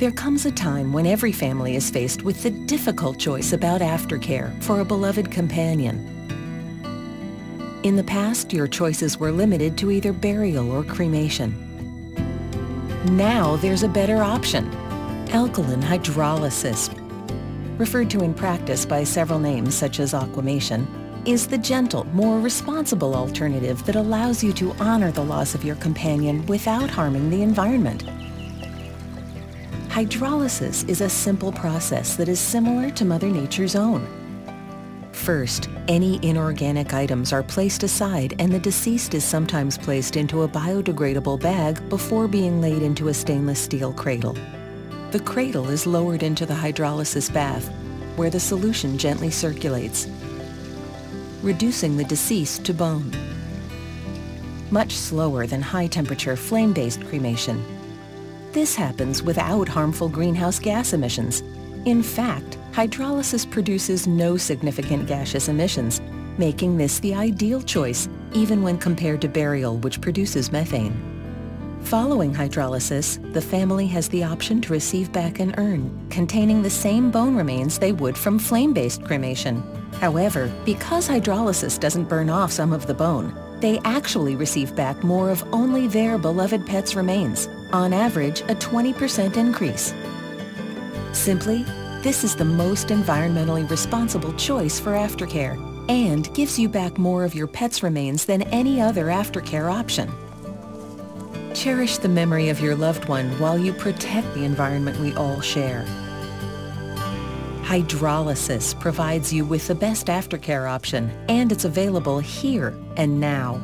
There comes a time when every family is faced with the difficult choice about aftercare for a beloved companion. In the past, your choices were limited to either burial or cremation. Now there's a better option, alkaline hydrolysis. Referred to in practice by several names such as aquamation, is the gentle, more responsible alternative that allows you to honor the loss of your companion without harming the environment. Hydrolysis is a simple process that is similar to Mother Nature's own. First, any inorganic items are placed aside and the deceased is sometimes placed into a biodegradable bag before being laid into a stainless steel cradle. The cradle is lowered into the hydrolysis bath, where the solution gently circulates, reducing the deceased to bone. Much slower than high-temperature flame-based cremation, this happens without harmful greenhouse gas emissions. In fact, hydrolysis produces no significant gaseous emissions, making this the ideal choice even when compared to burial which produces methane. Following hydrolysis, the family has the option to receive back an urn containing the same bone remains they would from flame-based cremation. However, because hydrolysis doesn't burn off some of the bone, they actually receive back more of only their beloved pet's remains, on average a 20% increase. Simply, this is the most environmentally responsible choice for aftercare and gives you back more of your pet's remains than any other aftercare option. Cherish the memory of your loved one while you protect the environment we all share. Hydrolysis provides you with the best aftercare option and it's available here and now.